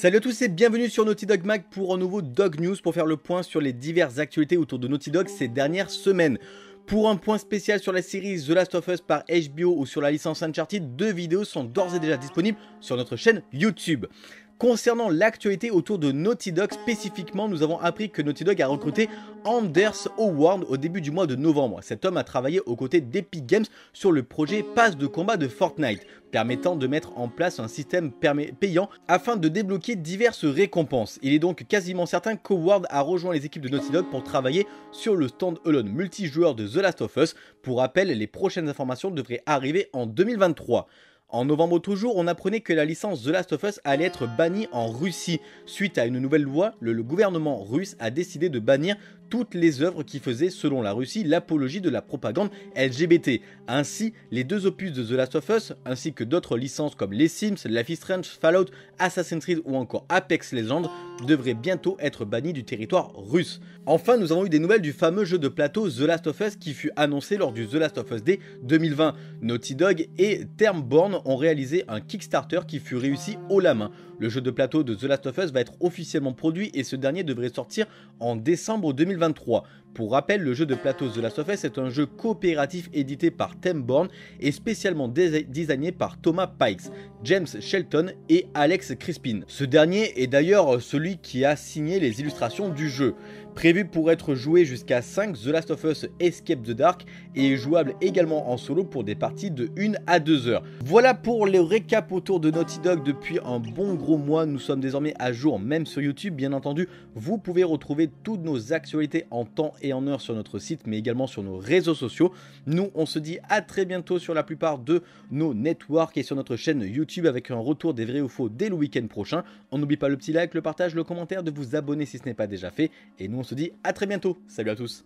Salut à tous et bienvenue sur Naughty Dog Mag pour un nouveau Dog News pour faire le point sur les diverses actualités autour de Naughty Dog ces dernières semaines. Pour un point spécial sur la série The Last of Us par HBO ou sur la licence Uncharted, deux vidéos sont d'ores et déjà disponibles sur notre chaîne YouTube. Concernant l'actualité autour de Naughty Dog spécifiquement, nous avons appris que Naughty Dog a recruté Anders Howard au début du mois de novembre. Cet homme a travaillé aux côtés d'Epic Games sur le projet Pass de combat de Fortnite, permettant de mettre en place un système payant afin de débloquer diverses récompenses. Il est donc quasiment certain qu'Howard a rejoint les équipes de Naughty Dog pour travailler sur le stand-alone multijoueur de The Last of Us. Pour rappel, les prochaines informations devraient arriver en 2023. En novembre toujours, on apprenait que la licence The Last of Us allait être bannie en Russie. Suite à une nouvelle loi, le, gouvernement russe a décidé de bannir toutes les œuvres qui faisaient, selon la Russie, l'apologie de la propagande LGBT. Ainsi, les deux opus de The Last of Us, ainsi que d'autres licences comme Les Sims, Life is Strange, Fallout, Assassin's Creed ou encore Apex Legends, devraient bientôt être bannis du territoire russe. Enfin, nous avons eu des nouvelles du fameux jeu de plateau The Last of Us qui fut annoncé lors du The Last of Us Day 2020. Naughty Dog et Termborn ont réalisé un Kickstarter qui fut réussi haut la main. Le jeu de plateau de The Last of Us va être officiellement produit et ce dernier devrait sortir en décembre 2023. Pour rappel, le jeu de plateau The Last of Us est un jeu coopératif édité par Temborn et spécialement designé par Thomas Pikes, James Shelton et Alex Crispin. Ce dernier est d'ailleurs celui qui a signé les illustrations du jeu. Prévu pour être joué jusqu'à 5, The Last of Us Escape the Dark est jouable également en solo pour des parties de 1 à 2 heures. Voilà pour le récap autour de Naughty Dog depuis un bon gros mois. Nous sommes désormais à jour même sur YouTube. Bien entendu, vous pouvez retrouver toutes nos actualités en temps et en heure sur notre site mais également sur nos réseaux sociaux. Nous, on se dit à très bientôt sur la plupart de nos networks et sur notre chaîne YouTube avec un retour des vrais ou faux dès le week-end prochain. On n'oublie pas le petit like, le partage, le commentaire, de vous abonner si ce n'est pas déjà fait. Et nous, on se dit à très bientôt. Salut à tous.